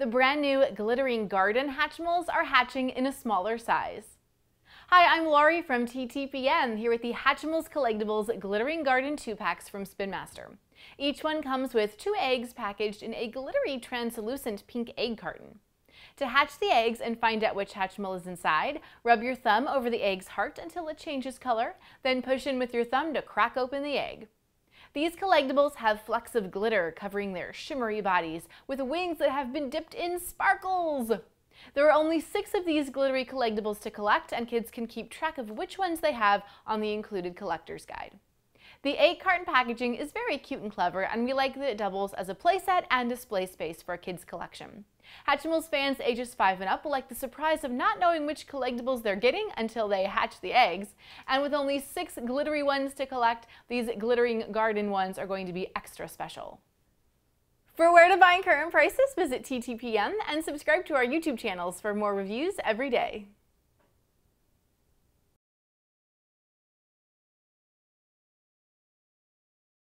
The brand new Glittering Garden Hatchimals are hatching in a smaller size. Hi, I'm Laurie from TTPM, here with the Hatchimals Colleggtibles Glittering Garden 2-packs from Spin Master. Each one comes with two eggs packaged in a glittery translucent pink egg carton. To hatch the eggs and find out which Hatchimal is inside, rub your thumb over the egg's heart until it changes color, then push in with your thumb to crack open the egg. These Colleggtibles have flecks of glitter covering their shimmery bodies with wings that have been dipped in sparkles. There are only six of these glittery collectibles to collect and kids can keep track of which ones they have on the included collector's guide. The egg carton packaging is very cute and clever, and we like that it doubles as a playset and display space for a kid's collection. Hatchimals fans ages 5 and up will like the surprise of not knowing which collectibles they're getting until they hatch the eggs, and with only 6 glittery ones to collect, these glittering garden ones are going to be extra special. For where to buy current prices, visit TTPM and subscribe to our YouTube channels for more reviews every day.